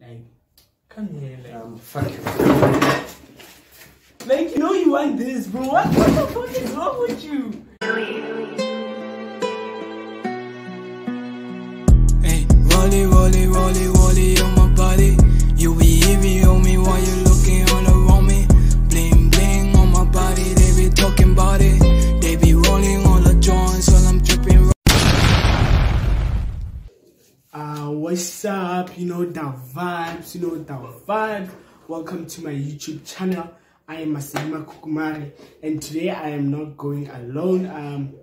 Like, come here, like, Um, fuck you. like you know you want this, bro. What, what the fuck is wrong with you? You know the vibes. You know the vibe. Welcome to my YouTube channel. I am Masedi Makukumare, and today I am not going alone. Um,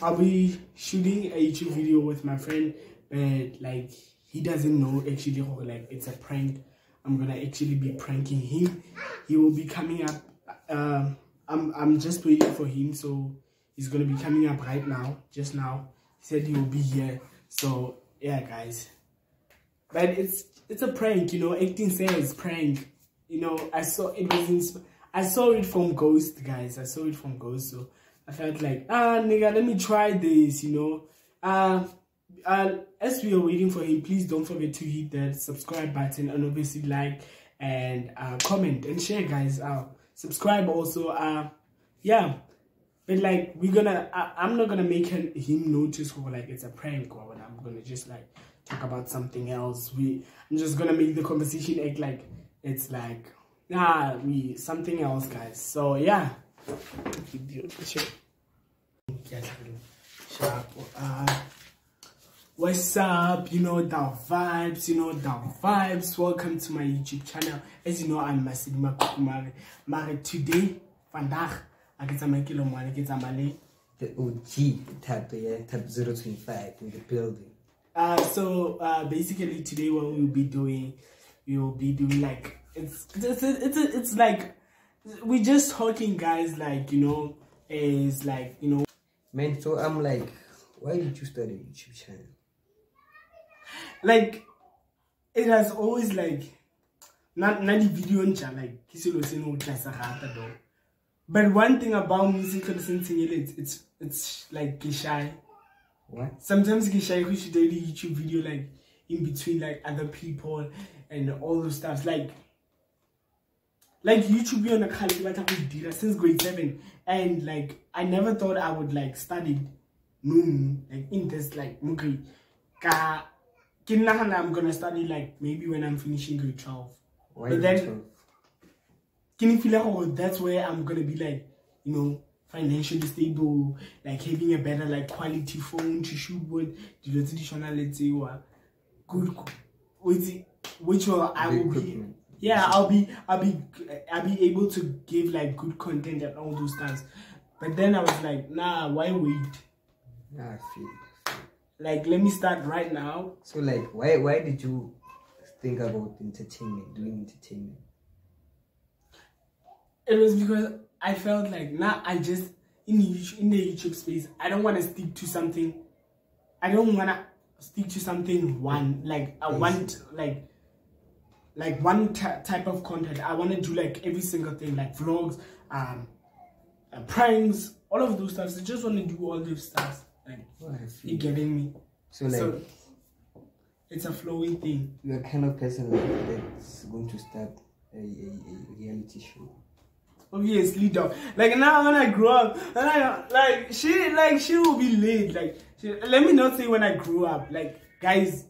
I'll be shooting a YouTube video with my friend, but like he doesn't know actually. Like it's a prank. I'm gonna actually be pranking him. He will be coming up. Um, I'm I'm just waiting for him, so he's gonna be coming up right now. Just now, he said he will be here. So yeah, guys. But it's it's a prank, you know. Acting sus prank. You know, I saw it was I saw it from Ghost, guys. I saw it from Ghost, so I felt like ah nigga, let me try this, you know. Uh, uh as we are waiting for him, please don't forget to hit that subscribe button and obviously like and uh comment and share guys. Uh subscribe also. Uh yeah. But like we're gonna, I, I'm not gonna make him, him notice or like it's a prank or what. I'm gonna just like talk about something else. We, I'm just gonna make the conversation act like it's like nah, we something else, guys. So yeah. What's up? You know the vibes. You know the vibes. Welcome to my YouTube channel. As you know, I'm Masedi Makukumare. Mare today, vandaag. Ek tsamaye ke lo mane ke tsamale The OG type, yeah, type 025 in the building. Uh, so uh, basically today what we'll be doing, we will be doing like it's it's it's it's, it's like we're just talking guys like you know is like you know Man, so I'm like, why did you start a YouTube channel? like it has always like not not the video like ke selo se no tla sa gata though but one thing about music listening it's it's it's like ke shy What? sometimes shy we should do the YouTube video like in between like other people and all those stuff like like YouTube on a college like I did since grade seven. And like I never thought I would like study no like in this like okay. Ka I'm gonna study like maybe when I'm finishing grade 12 Why But then- you- can you feel like oh that's where I'm gonna be like you know financially stable like having a better like quality phone to shoot with? Dilo tse di tshwana le good which which will I will be yeah I'll be I'll be I'll be able to give like good content and all those stuff but then I was like nah why wait? Ah, I feel. like let me start right now. So like, why why did you think about entertainment, doing entertainment? It was because I felt like now I just in the YouTube, in the YouTube space I don't want to stick to something. I don't want to stick to something one like I want like like one ty- type of content. I want to do like every single thing like vlogs, um, uh, pranks, all of those stuff. I just want to do all those stuff. Like you getting me? So like, so it's a flowing thing. you're the kind of person like, that's going to start a, a, a reality show. Oh, obviously dog like now when i grow up I, like she like she will be late. Like she, let me not say when i grew up. Like guys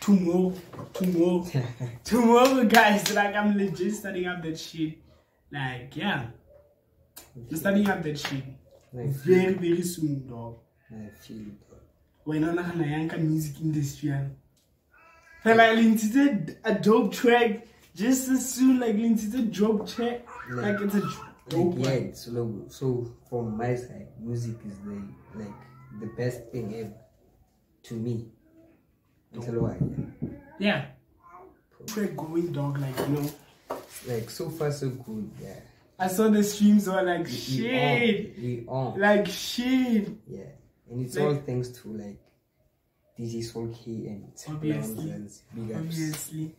tomorrow tomorrow tomorrow guys. Like i'm legit studying up that shit. Like yeah. I'm studying up that shit. I very very soon dog. I feel. bro. wena o nagana yang ka music industry fela le ntshitse a dope track. Just as soon like le ntshitse dope track like it's a dope Like, yeah, so, so from my side, music is the like the best thing ever to me. You why, yeah. Yeah. Track going dog, like you know. Like so far so good, yeah. I saw the streams were like We- shit. We on, Like shit. yeah. And it's Like- all thanks to like DJ Soul K and Obviously. Ups. Obviously.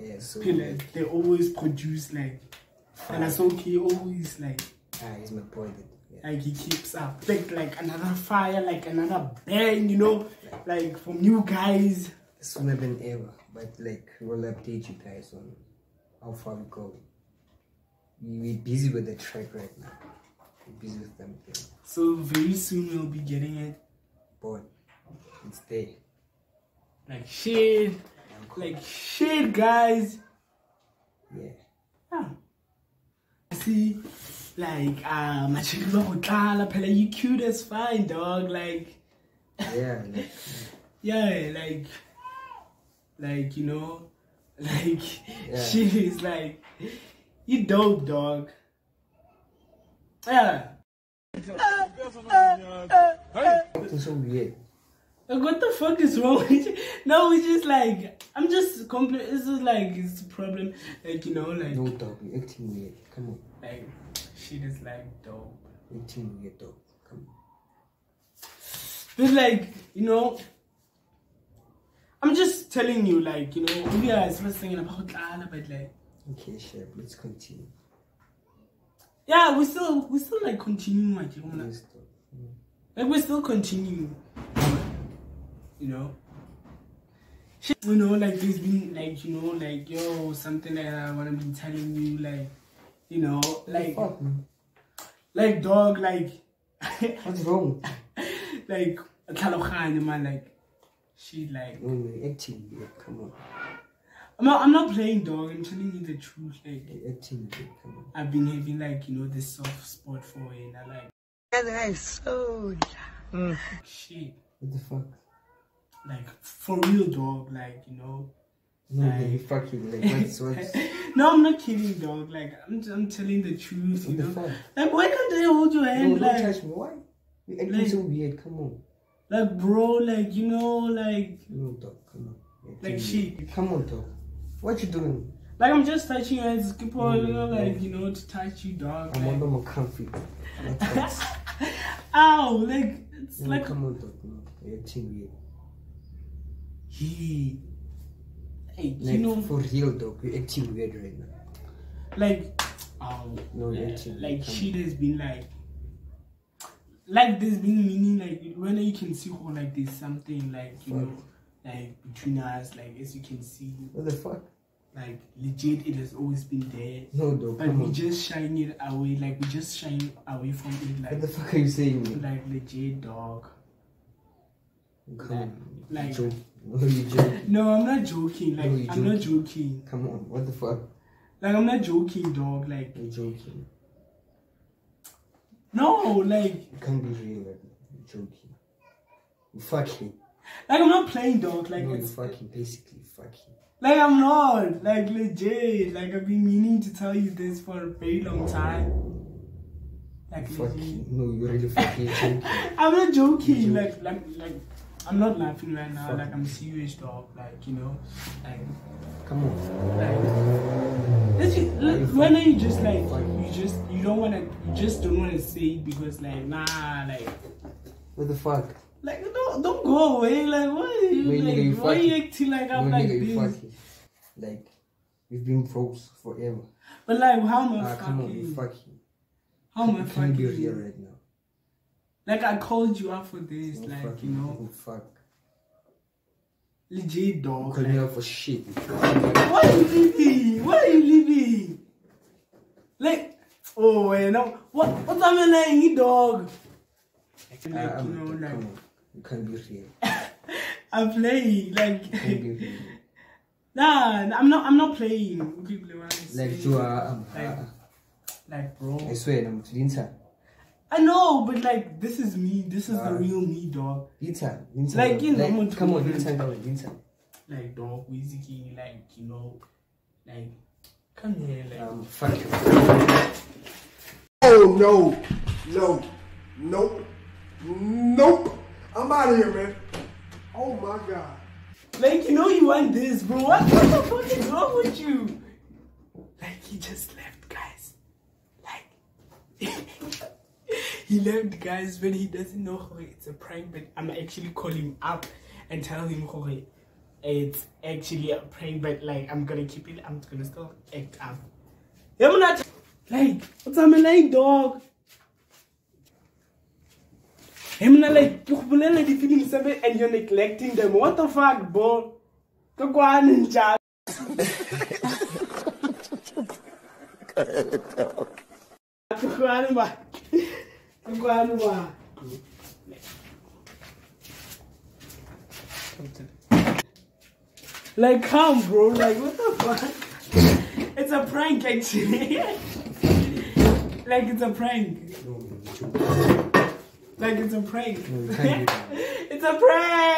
Yeah, so Pillars, they always produce like and that's okay, always like ah, he's my boy. Then. Yeah. like he keeps up. Like like another fire, like another bang, you know, like from new guys. sooner than ever. But like we'll update you guys on how far we go. We, we're busy with the track right now. We're busy with them. So very soon we'll be getting it. But it's there. Like shit. Like shit, guys. Yeah. Yeah. See, like, uh, machiki ba go tlala phela you cute as fine, dog. Like, Yeah, like, yeah, like, like you know, like, Yeah. shit is like, you dope, dog. Yeah. acting so weird. Like, what the fuck is wrong with you? No, it's just like I'm just compl- It's just like it's a problem. Like you know, like No dog, you're acting weird. Come on. like shit is like dope. Acting weird dog. Come on. But like you know, I'm just telling you, like you know, we are supposed thinking about Lana, but like Okay, sure. Let's continue. yeah, we still we still like continuing, like you know. Mm. like we're still continuing. You know. Shit, You know, like there's been like you know, like yo, something that I wanna be telling you, like you know, like Fuck, like dog, like What's wrong? like tlhaloganya man, like shit, like No, no, you're acting weird. Come on. I'm not, I'm not playing dog. I'm telling you the truth. Like You're acting weird. Come on. I've been having like you know this soft spot for it. And I like That guy is so. shit, What the fuck? Like for real, dog. Like you know. No, Like- no, you fucking like what's what's no, I'm not kidding, dog. Like I'm, I'm telling the truth. You know. fuck? Like why can't I hold your No, hand? don't like, touch me. Why? You're acting like- so weird. Come on. like bro, like you know, like No, dog. Come on. Like shit. Come on, dog. What you doing? Like I'm just touching your hands, skip all, you know, like you know, to touch you, dog. I'm Like, under my comfy. Ow, like it's No, like come on, dog. No, you're acting weird. He. Hey, Like you know, for real, dog. You're acting weird right now. like um No, acting like shit has been like like there's been meaning like when you can see how like there's something like you know like between us like as you can see What the fuck? like legit it has always been there No, dog. but we on. just shine it away like we just shine away from it What like the fuck are you saying? like legit dog Come on. like- you joke. No, you joke. no i'm not joking like No, you're i'm not joking Come on. What the fuck? like i'm not joking dog like You're joking. no like You can't be real now. You're joking. You fucking. like i'm not playing dog like no, it's fucking. Basically, fucking. Like I'm not, like legit. Like I've been meaning to tell you this for a very long time. Like. Fucking. No, you're really fucking joking. I'm not joking. You're Like like like I'm not laughing right now. Fuck. Like I'm serious, dog. Like you know, like Come on. like. Let's ju- Are you let- When are you just like Fuck. you just you don't wanna you just don't wanna say it because like nah like What the fuck? like don't don't go away like why are you like you why are you acting like I'm like you this fucking. Like, we've been pros forever. but like how am I Ah, come on, you fucking fucking. how am I You can't be fucking real right now. Like I called you up for this, No like you know, oh, fuck. legit dog. call me Like, out for shit. why are you leaving? Why are you leaving? Like, oh wait, no, what? What's I'm dog? Like, like, Ah, you I'm- know, come like on. You can't be real. I'm playing. Like, You can't be real. nah, I'm not. I'm not playing. People Like, you are. Um, like, like, bro. I swear, I'm to Linta. I know, but like, this is me. This is the real me, dog. Linta. Linta. Like, you know, like, come on, too Linta, come on, Linta. Like, dog, Wizzy, like, you know, like, come here, like. Um, fuck you. Oh no, no, nope, nope. I'm out of here, man. Oh my god. Like, you know you want this, bro. What, what the fuck is wrong with you? Like, he just left, guys. Like, he left, guys, when he doesn't know it's a prank, but I'm actually call him up and tell him it's actually a prank, but like, I'm gonna keep it, I'm gonna still act up. I'm not, like, what's up, like, dog? Hey, man, like, you bolela di-feelings tsa me and you're neglecting them. What the fuck, bro? kokwani njani kokwani like come bro. Like what the fuck? It's a prank actually. Like it's a prank. Like it's a prank. We can't do that. it's a prank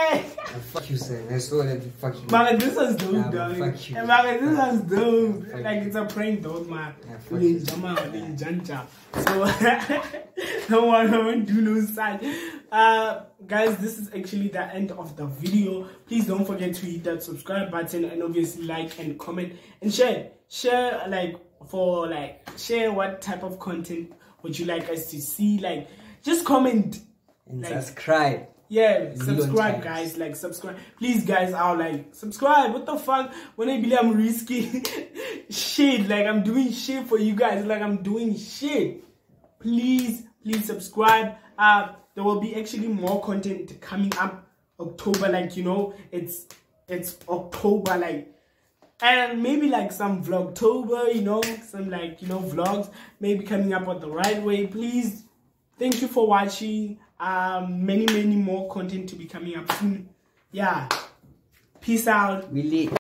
fuck you, son. I saw that. Fuck you. Mama, this was dope, Nah, dog. fuck you. Mama, this was dope. Fuck Like, you. it's a prank, dog, man. Yeah, fuck you. Man, ninja. So, don't want to do no side. Uh, guys, this is actually the end of the video. Please don't forget to hit that subscribe button and obviously like and comment and share. Share, like, for, like, share what type of content would you like us to see. Like, just comment And like- subscribe. Yeah, subscribe, guys. Like, subscribe. Please, guys, I'll like subscribe. What the fuck? When I believe I'm risky shit, like I'm doing shit for you guys. Like I'm doing shit. Please, please subscribe. Uh, there will be actually more content coming up October. Like you know, it's it's October. Like and maybe like some vlogtober you know some like you know vlogs maybe coming up on the right way please thank you for watching um many many more content to be coming up soon. Yeah. Peace out. We lit.